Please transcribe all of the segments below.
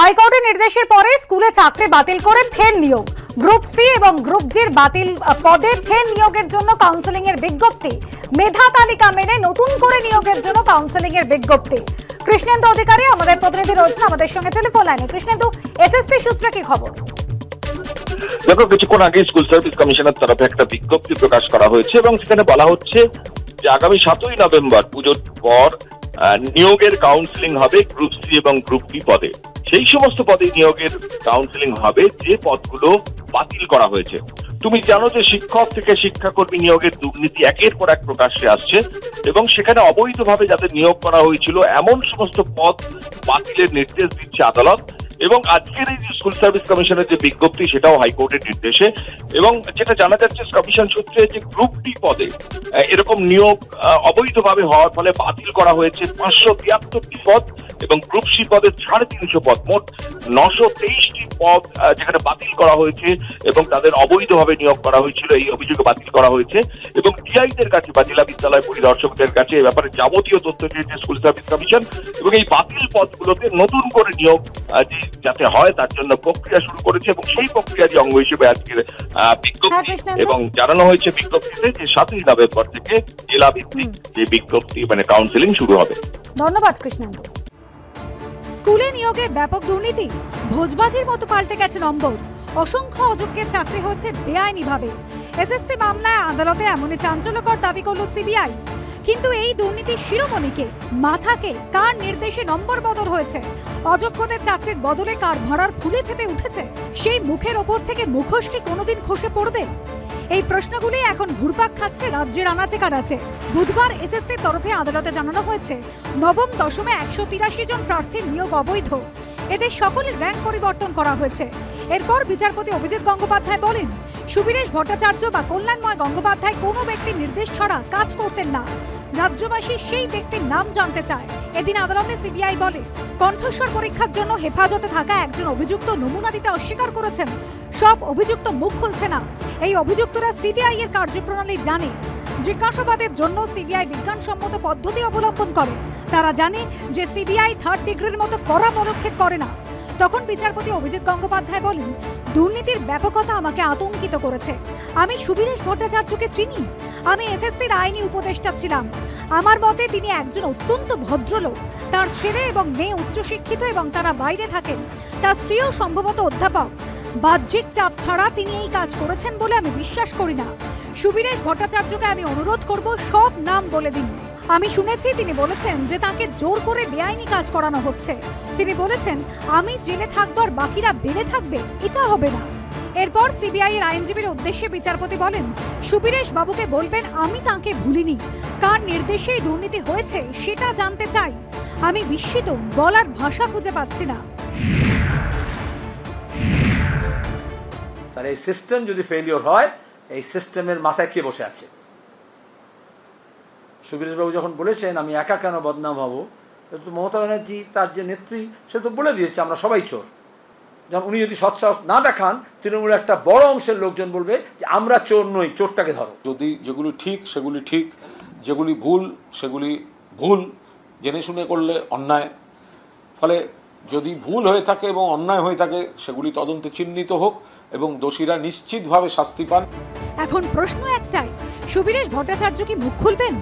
হাইকোর্টের নির্দেশের পরে স্কুলে চাকরি বাতিল করে ফের নিয়োগ। গ্রুপ সি এবং গ্রুপ জির বাতিল পদে ফের নিয়োগের জন্য কাউন্সেলিং এর বিজ্ঞপ্তি। মেধা তালিকা মেনে নতুন করে নিয়োগের জন্য কাউন্সেলিং এর বিজ্ঞপ্তি। কৃষ্ণেন্দু অধিকারী, আমাদের প্রতিনিধি রয়েছেন আমাদের সঙ্গে টেলিফোন লাইনে কৃষ্ণেন্দু এসএসসি সূত্রে কি খবর? দেখো, কিছুক্ষণ আগে স্কুল সার্ভিস কমিশনের তরফে একটা বিজ্ঞপ্তি প্রকাশ করা হয়েছে এবং সেখানে বলা হচ্ছে যে আগামী সাতই নভেম্বর পুজোর পর নিয়োগের কাউন্সিলিং হবে গ্রুপ সি এবং গ্রুপ বি পদে। সেই সমস্ত পদে নিয়োগের কাউন্সেলিং হবে যে পদগুলো বাতিল করা হয়েছে। তুমি জানো যে শিক্ষক থেকে শিক্ষাকর্মী নিয়োগের দুর্নীতি একের পর এক প্রকাশ্যে আসছে এবং সেখানে অবৈধভাবে যাদের নিয়োগ করা হয়েছিল, এমন সমস্ত পদ বাতিলের নির্দেশ দিচ্ছে আদালত। এবং আজকের এই যে স্কুল সার্ভিস কমিশনের যে বিজ্ঞপ্তি, সেটাও হাইকোর্টের নির্দেশে। এবং যেটা জানা যাচ্ছে কমিশন সূত্রে যে গ্রুপ ডি পদে এরকম নিয়োগ অবৈধভাবে হওয়ার ফলে বাতিল করা হয়েছে পাঁচশো তিয়াত্তরটি পদ এবং গ্রুপ সি পদের সাড়ে তিনশো পদ। মোট নশো তেইশটি পদ যেখানে বাতিল করা হয়েছে এবং তাদের অবৈধভাবে নিয়োগ করা হয়েছিল, এই অভিযোগে বাতিল করা হয়েছে। এবং টিআইদের কাছে বা জেলা বিদ্যালয় পরিদর্শকদের কাছে, এ ব্যাপারে যাবতীয় তথ্য চেয়েছে স্কুল সার্ভিস কমিশন এবং এই বাতিল পদগুলোতে নতুন করে নিয়োগ যে যাতে হয় তার জন্য প্রক্রিয়া শুরু করেছে এবং সেই প্রক্রিয়ারই অঙ্গ হিসেবে আজকের হ্যাঁ, বিজ্ঞপ্তি এবং জানানো হয়েছে বিজ্ঞপ্তিতে যে সাতই নভেম্বর থেকে জেলা ভিত্তিক যে বিজ্ঞপ্তি মানে কাউন্সিলিং শুরু হবে। ধন্যবাদ কৃষ্ণেন্দু। স্কুলে নিয়োগে ব্যাপক দুর্নীতি ভোজবাজির মতো পাল্টে গেছে নম্বর। অসংখ্য অযোগ্যের চাকরি হচ্ছে বেআইনিভাবে। এসএসসি মামলায় আদালতে এমনই চাঞ্চল্যকর দাবি করল সিবিআই। কিন্তু এই দুর্নীতির শিরোমণিকে, মাথাকে কার নির্দেশে নম্বর বদল হয়েছে? অযোগ্যদের চাকরির বদলে কার ভাড়ার ফুলে ফেপে উঠেছে? সেই মুখের ওপর থেকে মুখোশ কি কোনোদিন খসে পড়বে? এই প্রশ্নগুলি এখন ঘুরপাক খাচ্ছে রাজ্যের আনাচে কানাচে বুধবার এসএসসির তরফে আদালতে জানানো হয়েছে, নবম দশমে একশো তিরাশি জন প্রার্থীর নিয়োগ অবৈধ। এদের সকলের র্যাঙ্ক পরিবর্তন করা হয়েছে। এরপর বিচারপতি অভিজিৎ গঙ্গোপাধ্যায় বলেন, সুবীরেশ ভট্টাচার্য বা কল্যাণময় গঙ্গোপাধ্যায় কোনো ব্যক্তির নির্দেশ ছাড়া কাজ করতেন না। রাজ্যবাসী সেই ব্যক্তির নাম জানতে চায়। এদিন আদালতে সিবিআই বলে, কণ্ঠস্বর পরীক্ষার জন্য হেফাজতে থাকা একজন অভিযুক্ত নমুনা দিতে অস্বীকার করেছেন। সব অভিযুক্ত মুখ খুলছে না। এই অভিযুক্তরা সিবিআই এর কার্যপ্রণালী জানে। জিজ্ঞাসাবাদের জন্য সিবিআই বিজ্ঞানসম্মত পদ্ধতি অবলম্বন করে। তারা জানে যে সিবিআই থার্ড ডিগ্রির মতো কড়া পদক্ষেপ করে না। তখন বিচারপতি অভিজিৎ গঙ্গোপাধ্যায় বলেন, দুর্নীতির ব্যাপকতা আমাকে আতঙ্কিত করেছে। আমি সুবীরেশ ভট্টাচার্যকে চিনি। আমি এসএসসির আইনি উপদেষ্টা ছিলাম। আমার মতে তিনি একজন অত্যন্ত ভদ্রলোক। তার ছেলে এবং মেয়ে উচ্চশিক্ষিত এবং তারা বাইরে থাকেন। তার স্ত্রীও সম্ভবত অধ্যাপক। বাহ্যিক চাপ ছাড়া তিনি এই কাজ করেছেন বলে আমি বিশ্বাস করি না। সুবীরেশ ভট্টাচার্যকে আমি অনুরোধ করব সব নাম বলে দিন। আমি শুনেছি তিনি বলেছেন যে তাকে জোর করে বেআইনি কাজ করানো হচ্ছে। তিনি বলেছেন, আমি জেলে থাকব আর বাকিরা বেড়ে থাকবে, এটা হবে না। এরপর সিবিআই এর আইনজীবীর উদ্দেশ্যে বিচারপতি বলেন, সুবীরেশ বাবুকে বলবেন, আমি তাকে ভুলিনি। কার নির্দেশে দুর্নীতি হয়েছে, সেটা জানতে চাই। আমি বিস্মিত, বলার ভাষা খুঁজে পাচ্ছি না। তার এই সিস্টেম যদি ফেলিওর হয়, এই সিস্টেমের মাথায় কে বসে আছে? সুবীরেশবাবু যখন বলেছেন আমি একা কেন বদনাম হব? তো মমতা ব্যানার্জি তার যে নেত্রী সে তো বলে দিয়েছে আমরা সবাই চোর। যেমন উনি যদি সৎসাহস না দেখান তৃণমূলের একটা বড় অংশের লোকজন বলবে যে আমরা চোর নই চোরটাকে ধরো। যদি যেগুলি ঠিক সেগুলি ঠিক যেগুলি ভুল সেগুলি ভুল জেনে শুনে করলে অন্যায়। ফলে যদি ভুল হয়ে থাকে এবং অন্যায় হয়ে থাকে সেগুলি তদন্তে চিহ্নিত হোক এবং দোষীরা নিশ্চিতভাবে শাস্তি পান। এখন প্রশ্ন একটাই সুবীরেশ ভট্টাচার্য কি মুখ খুলবেন?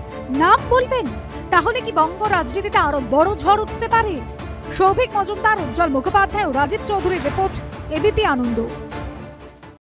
নাম বলবেন? তাহলে কি বঙ্গ রাজনীতিতে আরও বড় ঝড় উঠতে পারে? সৌভিক মজুমদার, উজ্জ্বল মুখোপাধ্যায় ও রাজীব চৌধুরীর রিপোর্ট, এবিপি আনন্দ।